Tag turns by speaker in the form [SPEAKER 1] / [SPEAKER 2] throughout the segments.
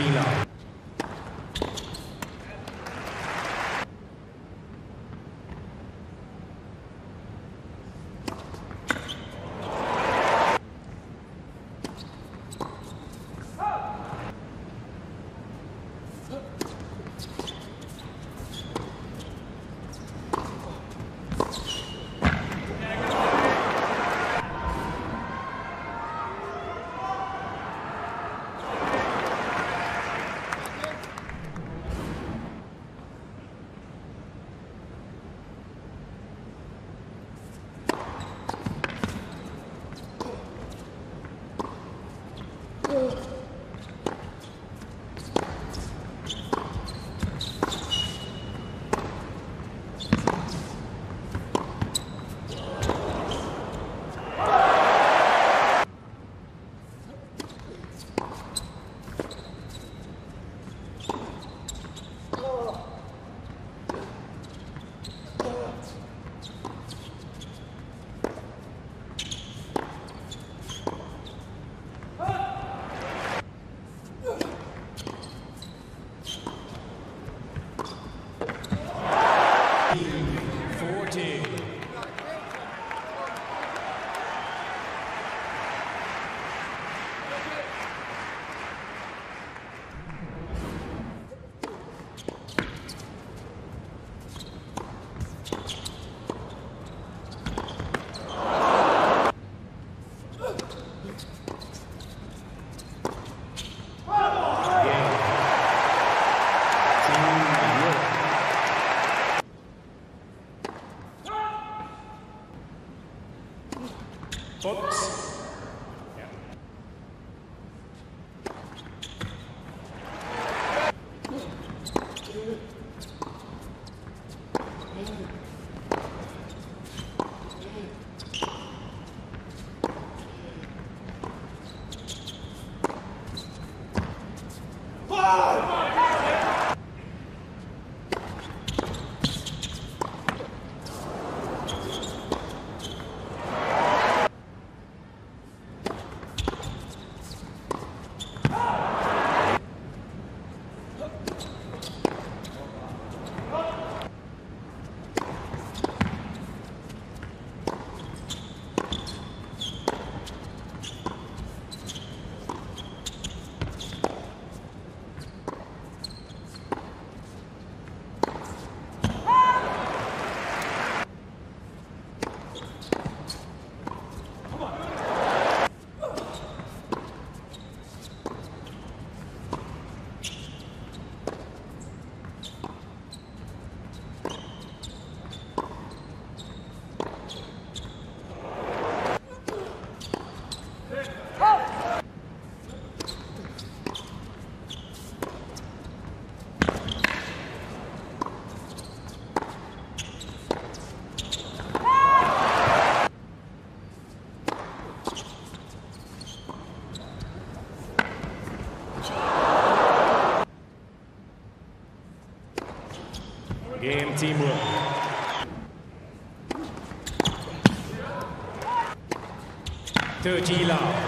[SPEAKER 1] 15 love. Teamwork. Thirty love.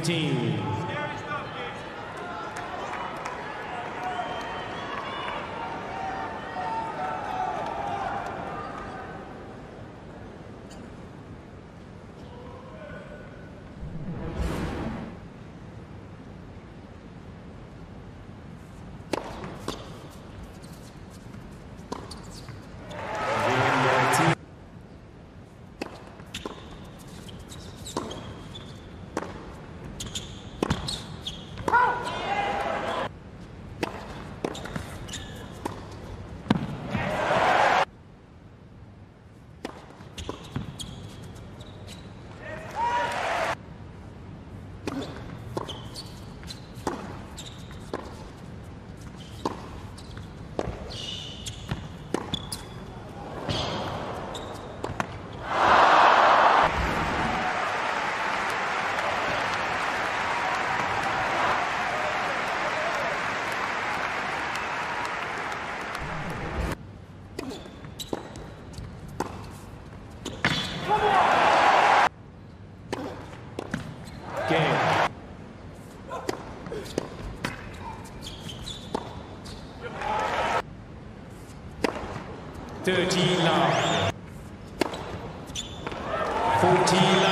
[SPEAKER 1] 15. 39. 40 love.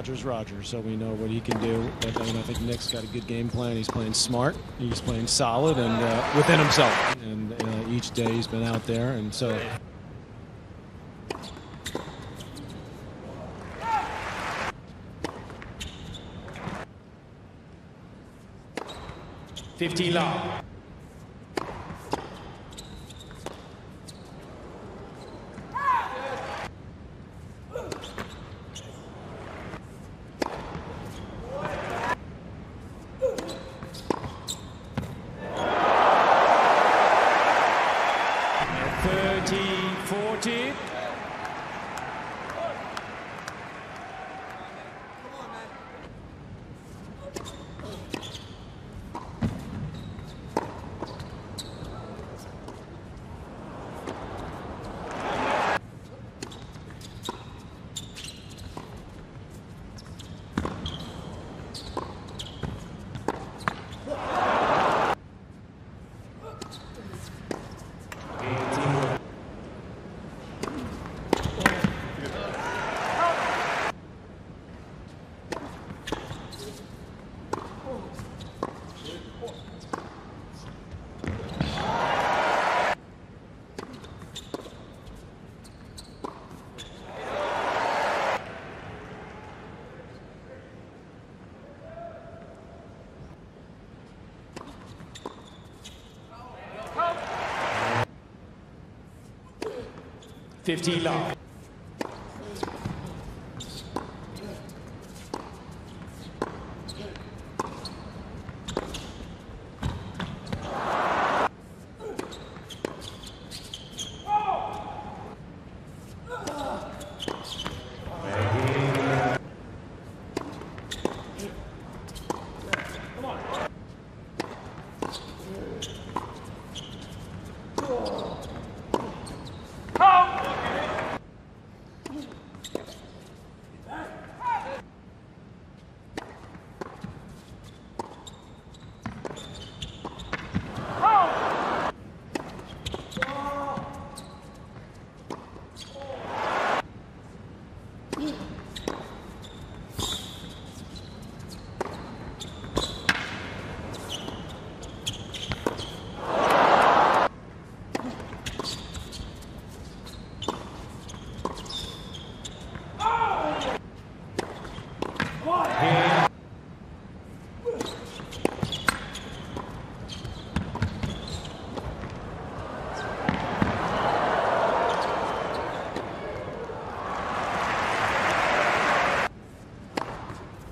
[SPEAKER 2] Well, Roger's so we know what he can do. But I, I think Nick's got a good game plan. He's playing smart. He's playing solid and uh, within himself. And uh, each day he's been out there, and so
[SPEAKER 1] Fifteen love. 50 love.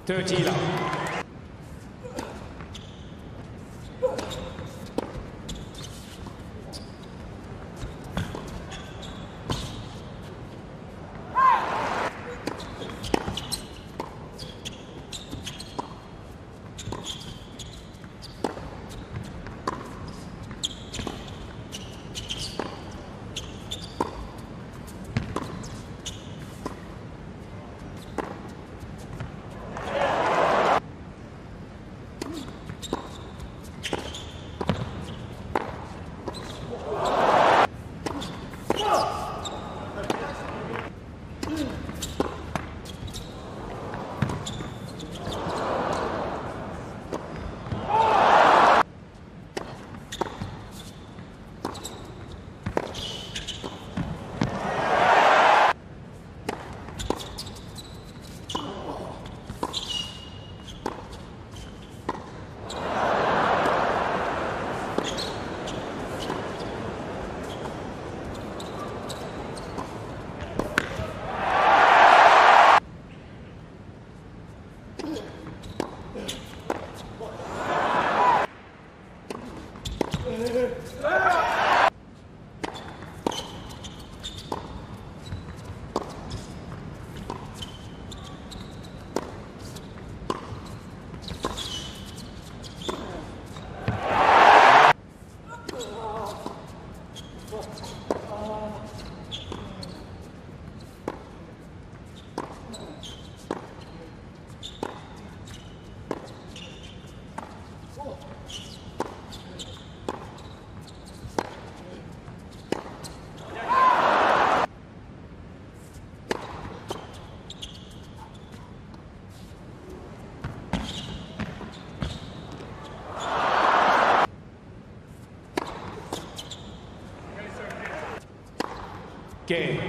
[SPEAKER 1] Thirty love. Game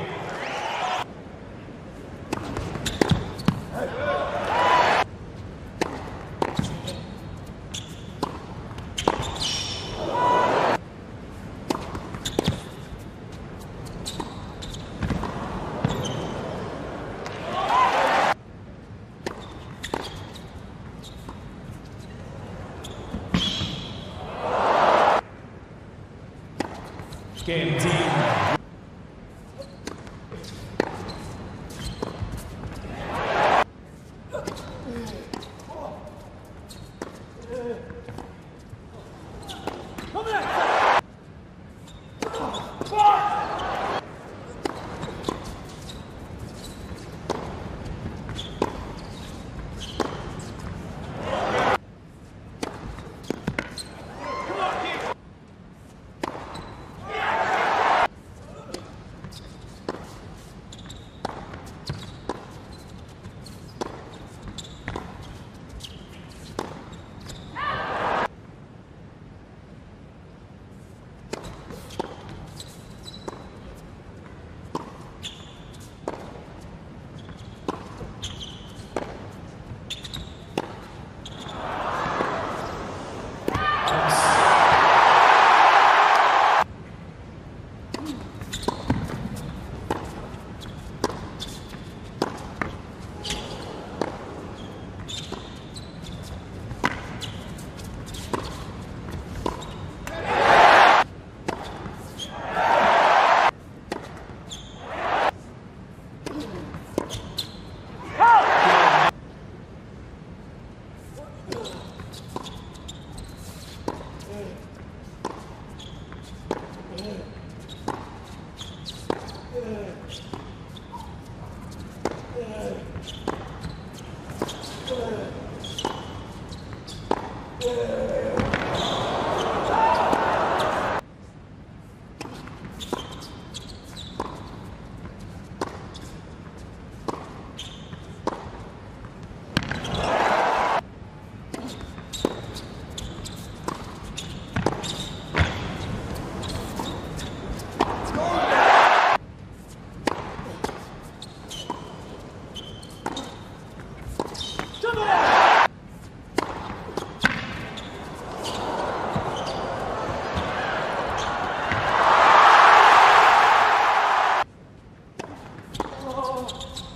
[SPEAKER 1] Yeah.
[SPEAKER 3] Oh.